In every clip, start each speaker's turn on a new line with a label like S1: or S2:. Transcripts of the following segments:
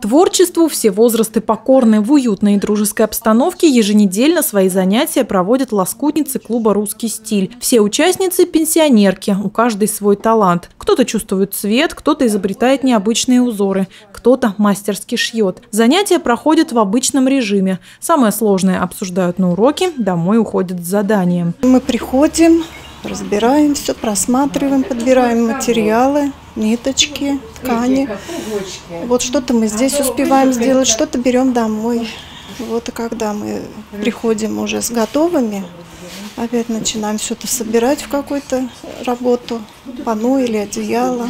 S1: Творчеству все возрасты покорны. В уютной и дружеской обстановке еженедельно свои занятия проводят лоскутницы клуба «Русский стиль». Все участницы – пенсионерки, у каждой свой талант. Кто-то чувствует цвет, кто-то изобретает необычные узоры, кто-то мастерски шьет. Занятия проходят в обычном режиме. Самое сложное обсуждают на уроке, домой уходят с заданием.
S2: Мы приходим, разбираем все, просматриваем, подбираем материалы, ниточки, ткани. Вот что-то мы здесь успеваем сделать, что-то берем домой. Вот и когда мы приходим уже с готовыми, опять начинаем все это собирать в какую-то работу, пану или одеяло.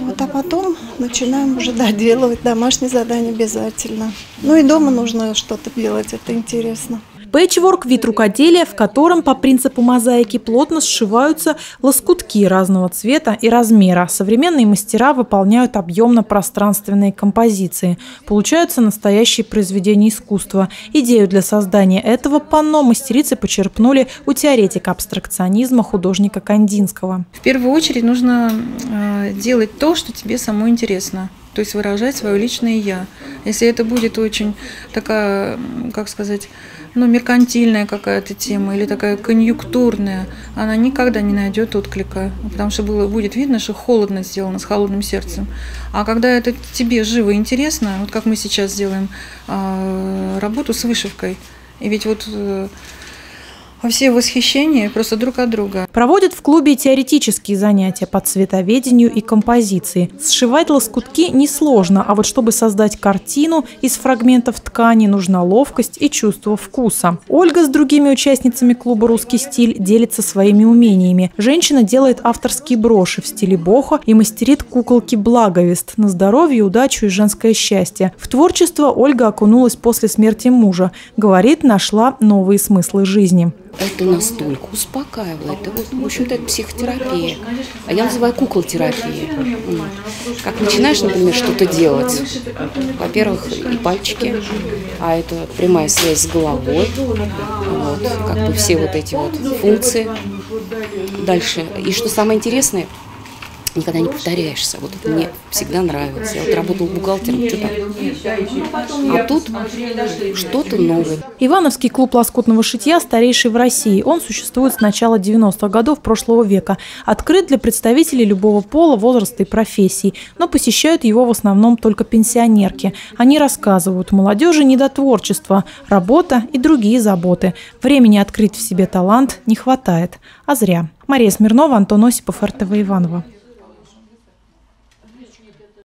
S2: Вот, а потом начинаем уже доделывать домашние задания обязательно. Ну и дома нужно что-то делать, это интересно.
S1: Пэтчворк – вид рукоделия, в котором по принципу мозаики плотно сшиваются лоскутки разного цвета и размера. Современные мастера выполняют объемно-пространственные композиции. Получаются настоящие произведения искусства. Идею для создания этого панно мастерицы почерпнули у теоретика абстракционизма художника Кандинского.
S3: В первую очередь нужно э, делать то, что тебе самой интересно то есть выражать свое личное «я». Если это будет очень такая, как сказать, ну, меркантильная какая-то тема или такая конъюнктурная, она никогда не найдет отклика, потому что было, будет видно, что холодно сделано, с холодным сердцем. А когда это тебе живо интересно, вот как мы сейчас делаем э, работу с вышивкой, и ведь вот э, все в восхищении просто друг от друга.
S1: Проводят в клубе теоретические занятия по цветоведению и композиции. Сшивать лоскутки несложно, а вот чтобы создать картину из фрагментов ткани, нужна ловкость и чувство вкуса. Ольга с другими участницами клуба «Русский стиль» делится своими умениями. Женщина делает авторские броши в стиле бохо и мастерит куколки «Благовест» на здоровье, удачу и женское счастье. В творчество Ольга окунулась после смерти мужа. Говорит, нашла новые смыслы жизни
S4: это настолько успокаивает. Это, вот, в общем-то, это психотерапия. А я называю кукол-терапией. Как начинаешь, например, что-то делать, во-первых, и пальчики, а это прямая связь с головой, вот, как бы все вот эти вот функции. Дальше. И что самое интересное – никогда не повторяешься. Вот это мне всегда нравилось. Я вот работала бухгалтером, что там. А тут что-то новое.
S1: Ивановский клуб лоскутного шитья старейший в России. Он существует с начала 90-х годов прошлого века. Открыт для представителей любого пола, возраста и профессий. Но посещают его в основном только пенсионерки. Они рассказывают, молодежи не до творчества, работа и другие заботы. Времени открыть в себе талант не хватает. А зря. Мария Смирнова, Антон Осипов, РТВ Иванова.